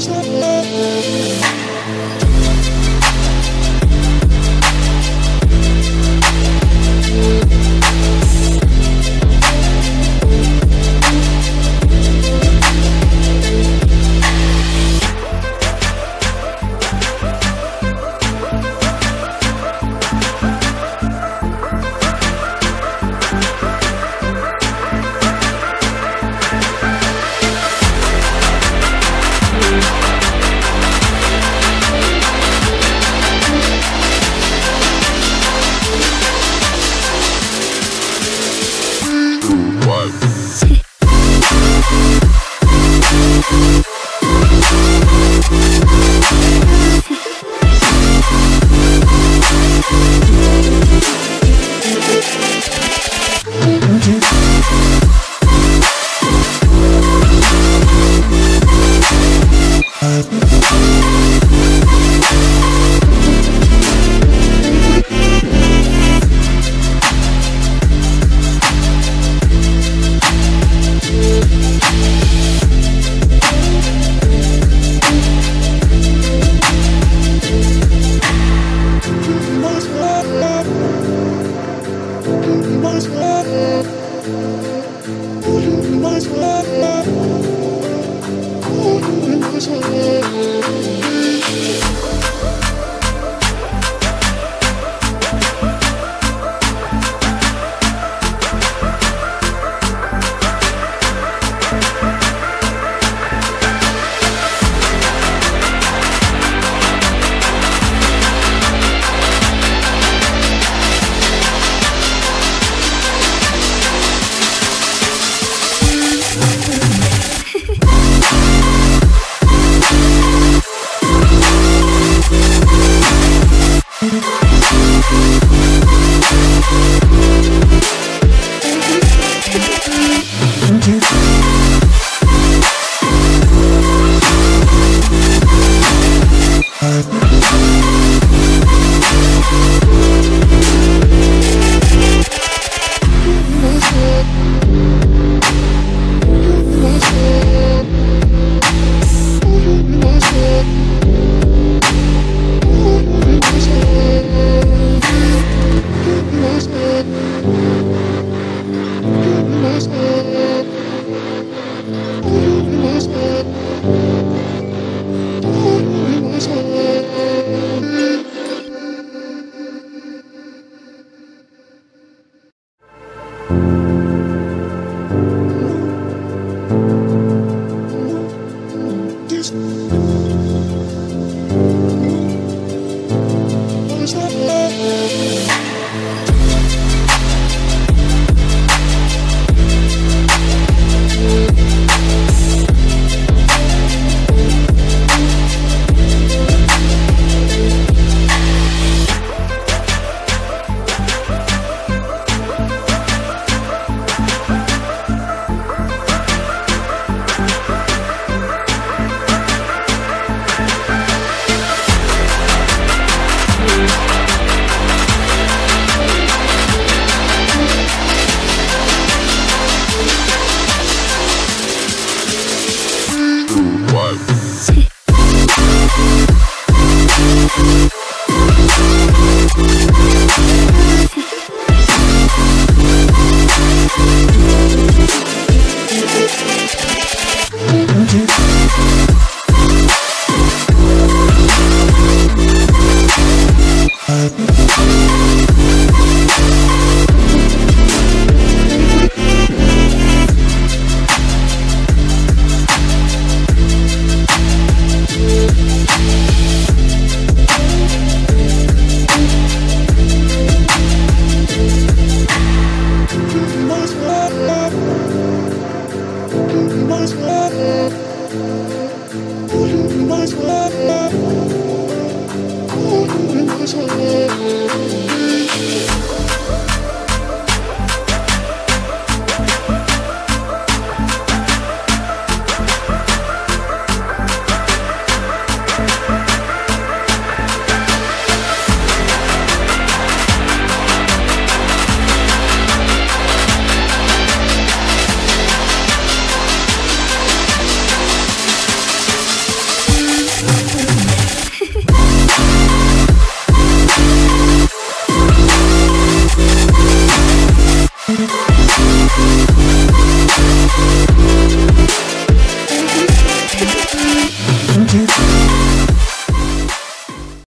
change the name. Thank you. Thank you.